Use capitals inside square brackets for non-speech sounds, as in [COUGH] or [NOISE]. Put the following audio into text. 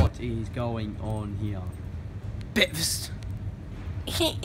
What is going on here? Breakfast. [LAUGHS]